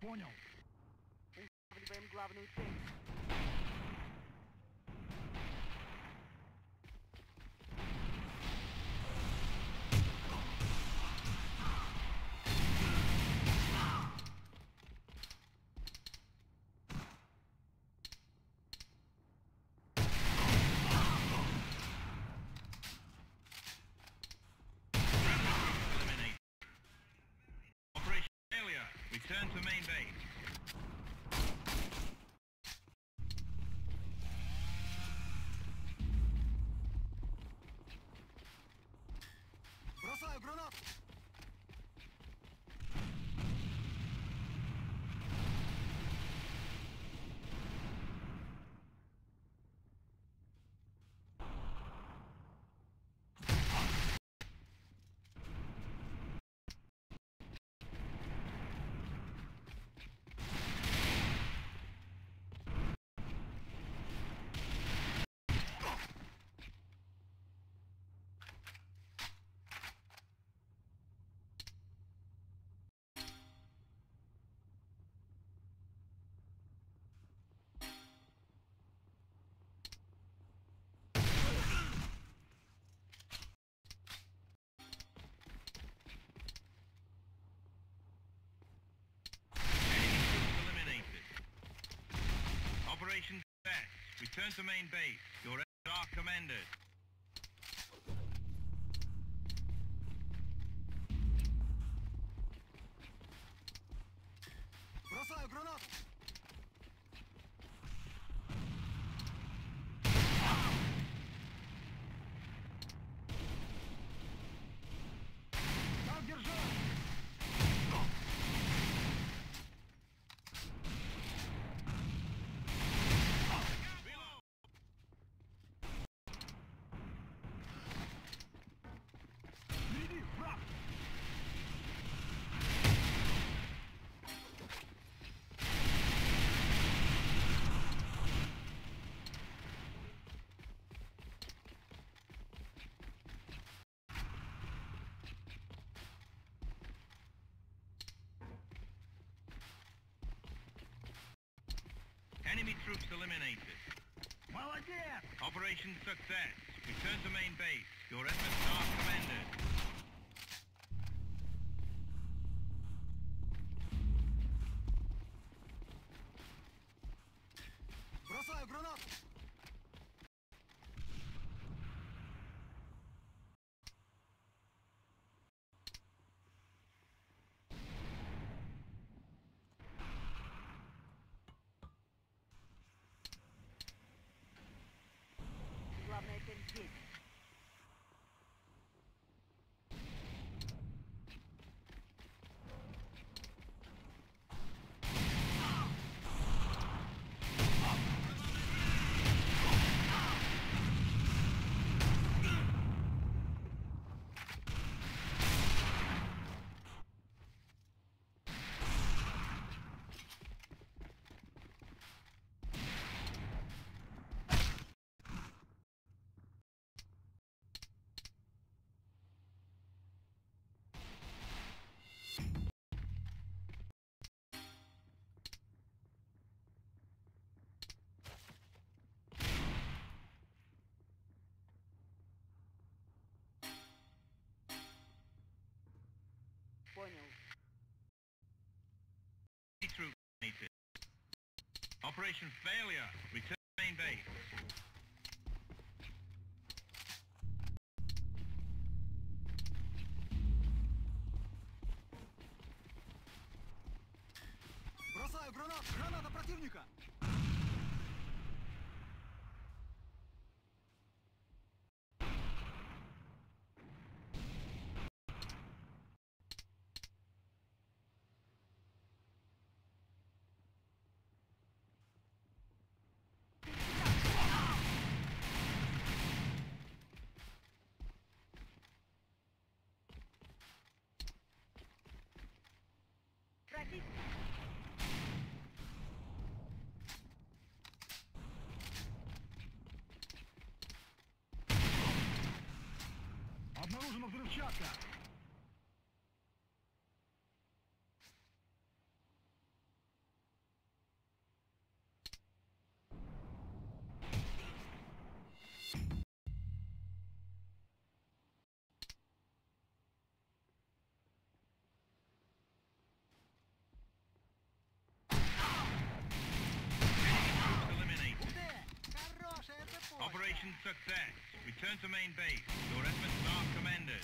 Понял. Устанавливаем главную цель. Return to main base. Return to main base. Your are commended. eliminated. Well, again! Operation success. Return to main base. Your efforts are commended. Operation failure. Return main base. Operation success. Return to main base. Your efforts are commended.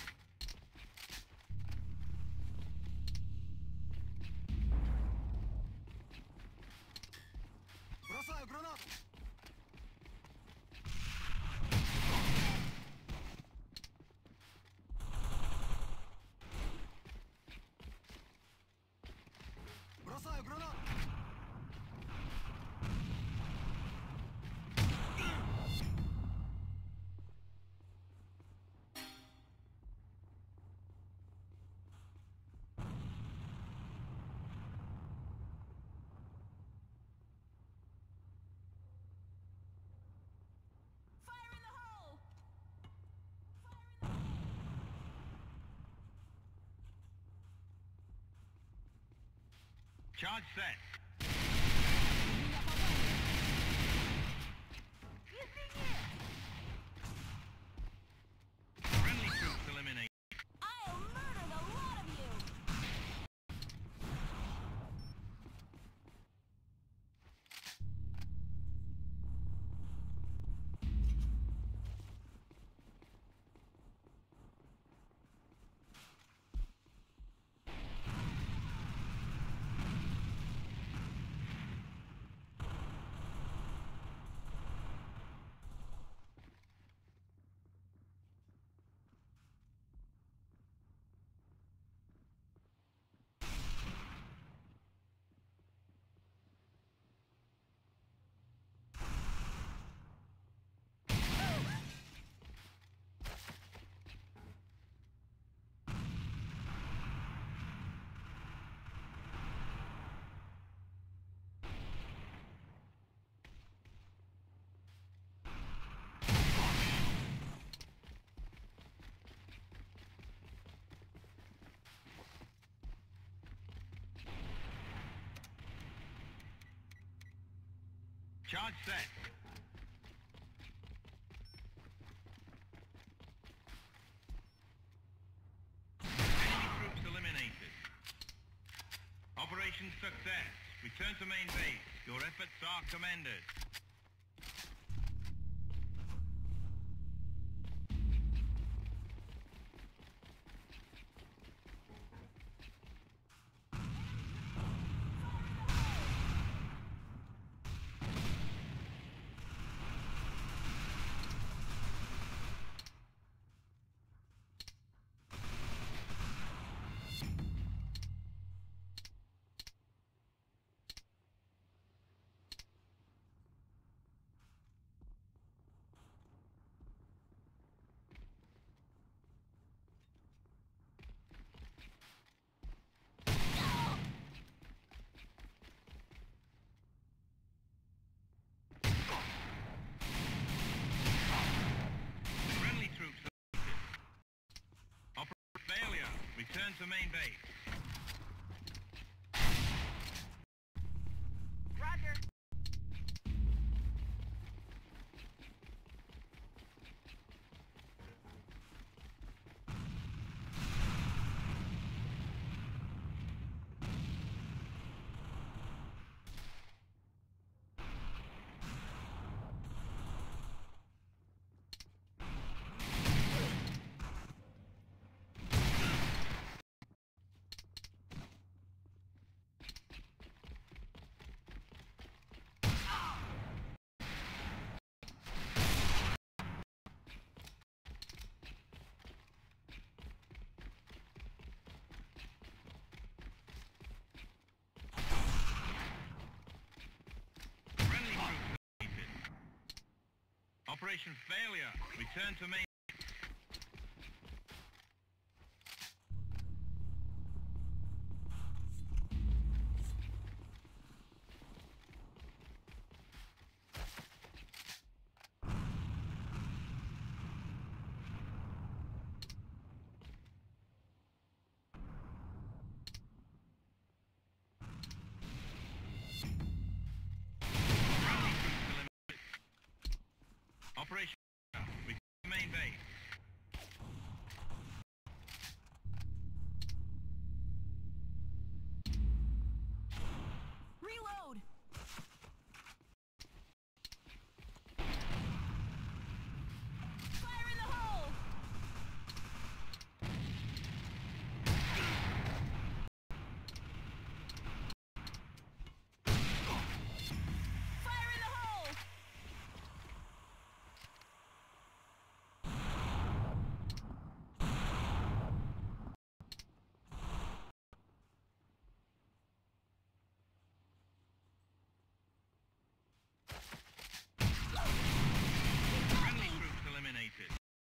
Charge set. Charge set. Enemy troops eliminated. Operation success. Return to main base. Your efforts are commended. Friendly troops eliminated. Operation failure. Return to main base. Roger. Friendly troops eliminated. Operation failure. Return to main